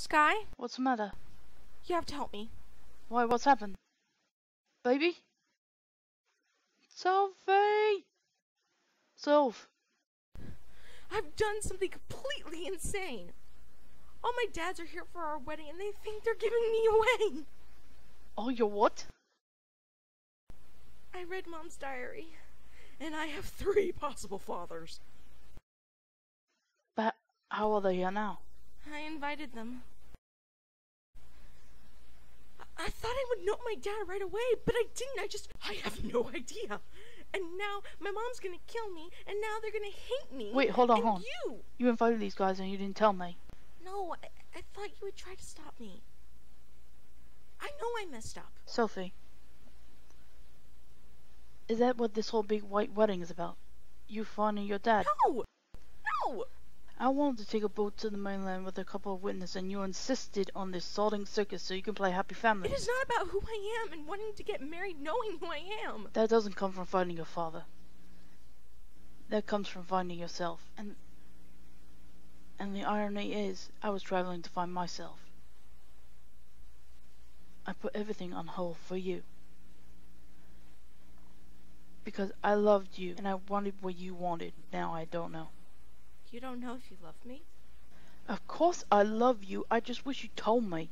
Sky, What's the matter? you have to help me. Why, what's happened? Baby? Sophie! Soph! I've done something completely insane. All my dads are here for our wedding and they think they're giving me away. Oh, you're what? I read Mom's diary, and I have three possible fathers. But how are they here now? I invited them. I, thought I would know my dad right away, but I didn't. I just, I have no idea. And now my mom's gonna kill me, and now they're gonna hate me. Wait, hold on, hold on. You? You invited these guys and you didn't tell me. No, I, I thought you would try to stop me. I know I messed up. Sophie. Is that what this whole big white wedding is about? You finding your dad? No! No! I wanted to take a boat to the mainland with a couple of witnesses and you insisted on this salting circus so you can play happy family. It is not about who I am and wanting to get married knowing who I am. That doesn't come from finding your father. That comes from finding yourself. And and the irony is, I was traveling to find myself. I put everything on hold for you. Because I loved you and I wanted what you wanted. Now I don't know. You don't know if you love me? Of course I love you. I just wish you told me.